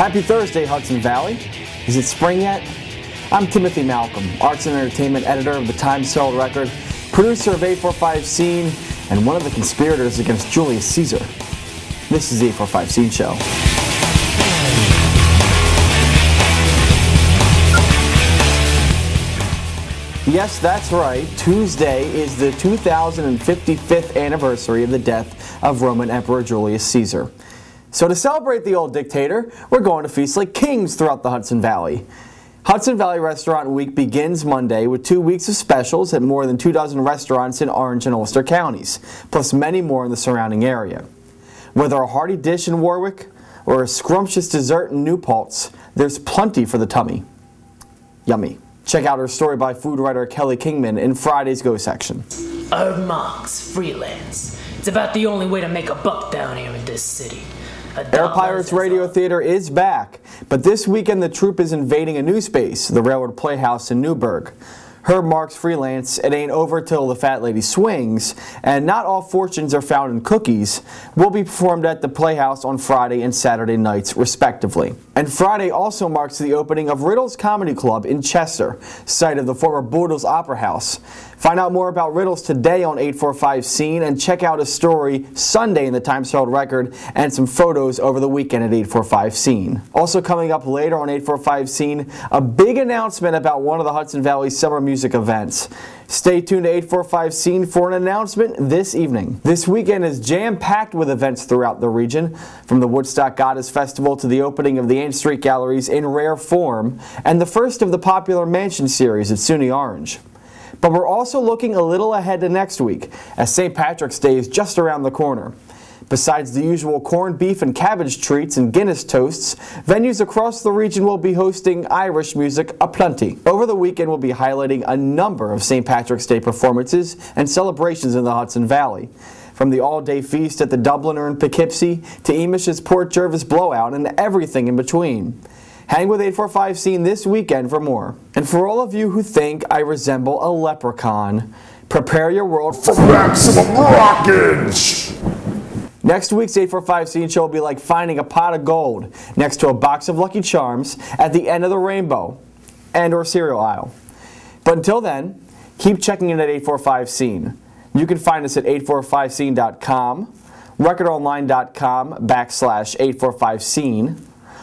Happy Thursday, Hudson Valley. Is it spring yet? I'm Timothy Malcolm, Arts and Entertainment Editor of the Times Herald Record, producer of 845 Scene, and one of the conspirators against Julius Caesar. This is the 845 Scene Show. Yes, that's right. Tuesday is the 2055th anniversary of the death of Roman Emperor Julius Caesar. So, to celebrate the old dictator, we're going to feast like kings throughout the Hudson Valley. Hudson Valley Restaurant Week begins Monday with two weeks of specials at more than two dozen restaurants in Orange and Ulster counties, plus many more in the surrounding area. Whether a hearty dish in Warwick or a scrumptious dessert in New Paltz, there's plenty for the tummy. Yummy. Check out her story by food writer Kelly Kingman in Friday's Go section. Herb freelance. It's about the only way to make a buck down here in this city. Air Pirates Radio Theater is back, but this weekend the troupe is invading a new space, the Railroad Playhouse in Newburgh. Herb Marks freelance, it ain't over till the fat lady swings, and not all fortunes are found in cookies, will be performed at the Playhouse on Friday and Saturday nights, respectively. And Friday also marks the opening of Riddles Comedy Club in Chester, site of the former Boodles Opera House. Find out more about Riddles today on 845 Scene and check out a story Sunday in the Times Herald Record and some photos over the weekend at 845 Scene. Also coming up later on 845 Scene, a big announcement about one of the Hudson Valley summer music events. Stay tuned to 845 Scene for an announcement this evening. This weekend is jam-packed with events throughout the region, from the Woodstock Goddess Festival to the opening of the Ann Street Galleries in rare form, and the first of the popular Mansion series at SUNY Orange. But we're also looking a little ahead to next week, as St. Patrick's Day is just around the corner. Besides the usual corned beef and cabbage treats and Guinness toasts, venues across the region will be hosting Irish music aplenty. Over the weekend, we'll be highlighting a number of St. Patrick's Day performances and celebrations in the Hudson Valley. From the all-day feast at the Dubliner in Poughkeepsie to Emish's Port Jervis Blowout and everything in between. Hang with 845 Scene this weekend for more. And for all of you who think I resemble a leprechaun, prepare your world for maximum rockage! Next week's 845 Scene Show will be like finding a pot of gold next to a box of Lucky Charms at the end of the rainbow and or cereal aisle. But until then, keep checking in at 845 Scene. You can find us at 845scene.com, recordonline.com backslash 845scene,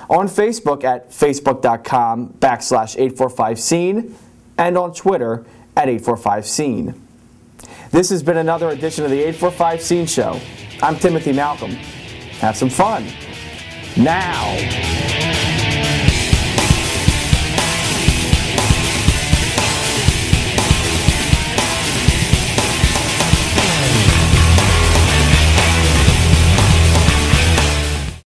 on Facebook at facebook.com backslash 845scene, and on Twitter at 845scene. This has been another edition of the 845 Scene Show. I'm Timothy Malcolm. Have some fun. Now.